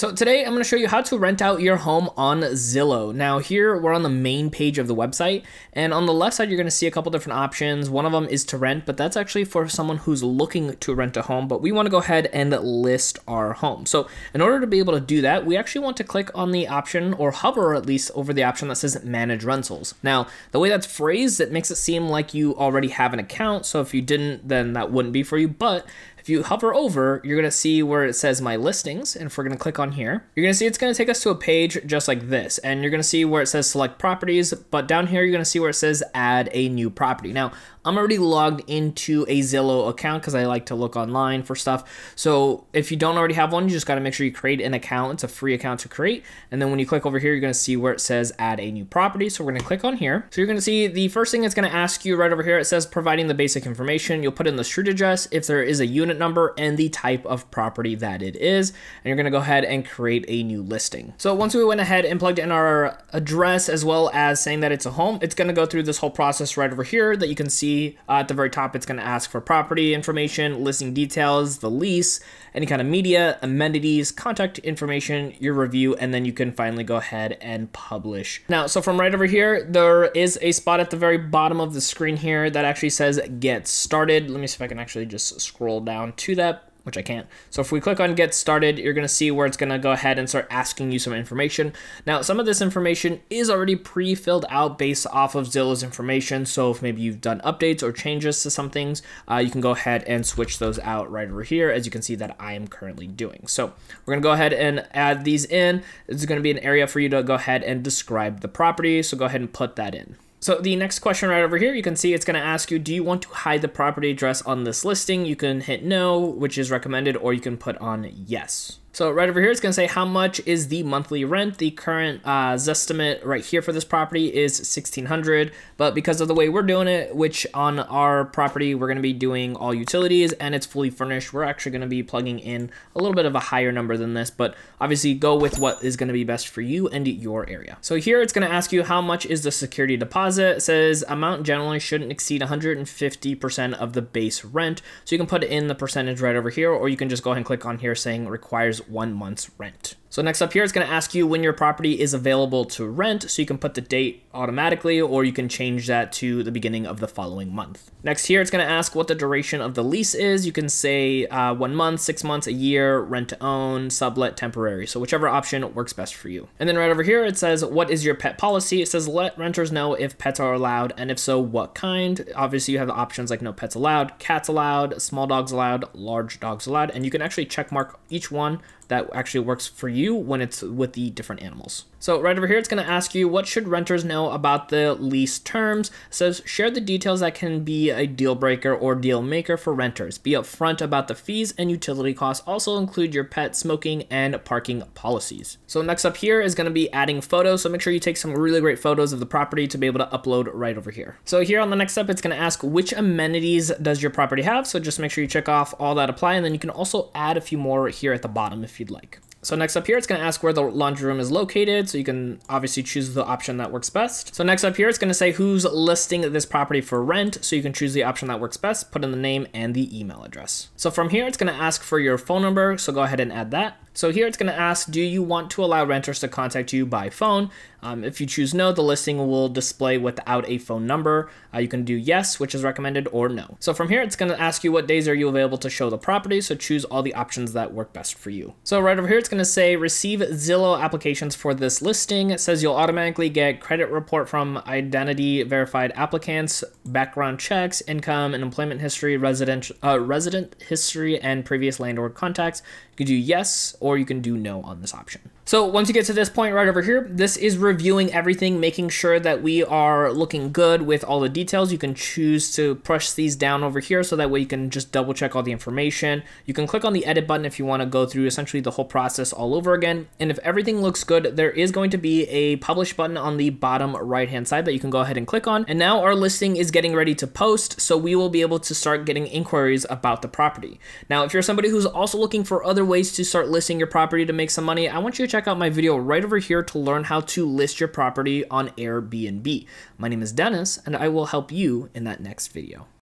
So today I'm going to show you how to rent out your home on Zillow. Now here we're on the main page of the website and on the left side you're going to see a couple different options. One of them is to rent, but that's actually for someone who's looking to rent a home, but we want to go ahead and list our home. So in order to be able to do that, we actually want to click on the option or hover at least over the option that says manage rentals. Now the way that's phrased, it makes it seem like you already have an account. So if you didn't, then that wouldn't be for you. But if you hover over, you're gonna see where it says my listings, and if we're gonna click on here, you're gonna see it's gonna take us to a page just like this, and you're gonna see where it says select properties, but down here you're gonna see where it says add a new property. Now, I'm already logged into a Zillow account because I like to look online for stuff. So if you don't already have one, you just gotta make sure you create an account. It's a free account to create, and then when you click over here, you're gonna see where it says add a new property. So we're gonna click on here. So you're gonna see the first thing it's gonna ask you right over here, it says providing the basic information. You'll put in the street address if there is a unit unit number and the type of property that it is. And you're gonna go ahead and create a new listing. So once we went ahead and plugged in our address as well as saying that it's a home, it's gonna go through this whole process right over here that you can see uh, at the very top. It's gonna ask for property information, listing details, the lease, any kind of media, amenities, contact information, your review, and then you can finally go ahead and publish. Now, so from right over here, there is a spot at the very bottom of the screen here that actually says get started. Let me see if I can actually just scroll down down to that which I can't. So if we click on get started, you're going to see where it's going to go ahead and start asking you some information. Now, some of this information is already pre-filled out based off of Zillow's information. So if maybe you've done updates or changes to some things, uh, you can go ahead and switch those out right over here, as you can see that I am currently doing. So we're going to go ahead and add these in. This is going to be an area for you to go ahead and describe the property. So go ahead and put that in. So the next question right over here, you can see it's going to ask you, do you want to hide the property address on this listing? You can hit no, which is recommended, or you can put on yes. So right over here, it's going to say how much is the monthly rent. The current uh, Zestimate right here for this property is 1600 but because of the way we're doing it, which on our property, we're going to be doing all utilities and it's fully furnished, we're actually going to be plugging in a little bit of a higher number than this, but obviously go with what is going to be best for you and your area. So here it's going to ask you how much is the security deposit. It says amount generally shouldn't exceed 150% of the base rent. So you can put in the percentage right over here, or you can just go ahead and click on here saying requires one month's rent. So next up here, it's going to ask you when your property is available to rent. So you can put the date automatically, or you can change that to the beginning of the following month. Next here, it's going to ask what the duration of the lease is. You can say uh, one month, six months, a year, rent to own, sublet, temporary. So whichever option works best for you. And then right over here, it says, what is your pet policy? It says, let renters know if pets are allowed, and if so, what kind. Obviously, you have the options like no pets allowed, cats allowed, small dogs allowed, large dogs allowed, and you can actually check mark each one that actually works for you when it's with the different animals. So right over here, it's going to ask you what should renters know about the lease terms. It says share the details that can be a deal breaker or deal maker for renters. Be upfront about the fees and utility costs. Also include your pet smoking and parking policies. So next up here is going to be adding photos. So make sure you take some really great photos of the property to be able to upload right over here. So here on the next step, it's going to ask which amenities does your property have. So just make sure you check off all that apply, and then you can also add a few more here at the bottom if you'd like. So next up here, it's going to ask where the laundry room is located. So you can obviously choose the option that works best. So next up here, it's going to say who's listing this property for rent. So you can choose the option that works best, put in the name and the email address. So from here, it's going to ask for your phone number. So go ahead and add that. So here it's going to ask, do you want to allow renters to contact you by phone? Um, if you choose no, the listing will display without a phone number. Uh, you can do yes, which is recommended, or no. So from here, it's going to ask you what days are you available to show the property. So choose all the options that work best for you. So right over here, it's going to say receive Zillow applications for this listing. It says you'll automatically get credit report from identity verified applicants, background checks, income and employment history, resident, uh, resident history, and previous landlord contacts. You can do yes or you can do no on this option. So once you get to this point right over here, this is reviewing everything, making sure that we are looking good with all the details. You can choose to push these down over here so that way you can just double check all the information. You can click on the edit button if you want to go through essentially the whole process all over again. And if everything looks good, there is going to be a publish button on the bottom right hand side that you can go ahead and click on. And now our listing is getting ready to post, so we will be able to start getting inquiries about the property. Now, if you're somebody who's also looking for other ways to start listing your property to make some money, I want you to check check out my video right over here to learn how to list your property on Airbnb. My name is Dennis, and I will help you in that next video.